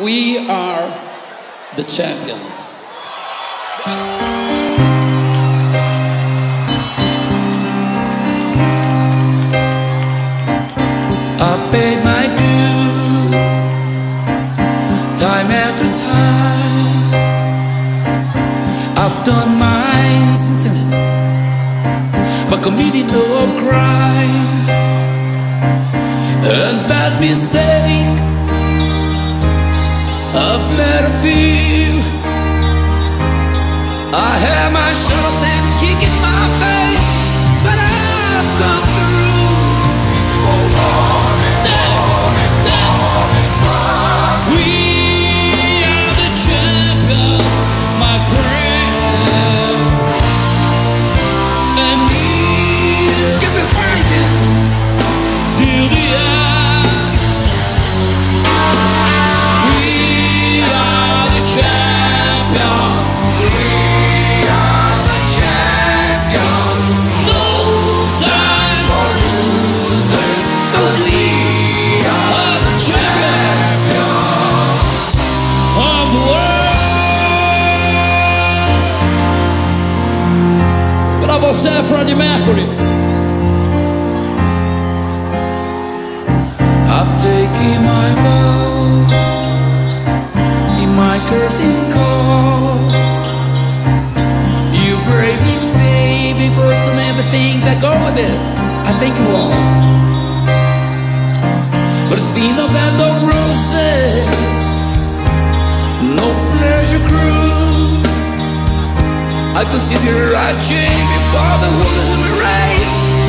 We are the champions. I paid my dues time after time. I've done my sentence, but committed no crime. And that mistake, I've made a few. I had my shots você, Freddie Mercury. I've taken my bows in my curtain calls. You pray me faith before to everything that go with it. I thank you all. But it's been a bed of roses, no pleasure cruise. I consider I change before the whole race,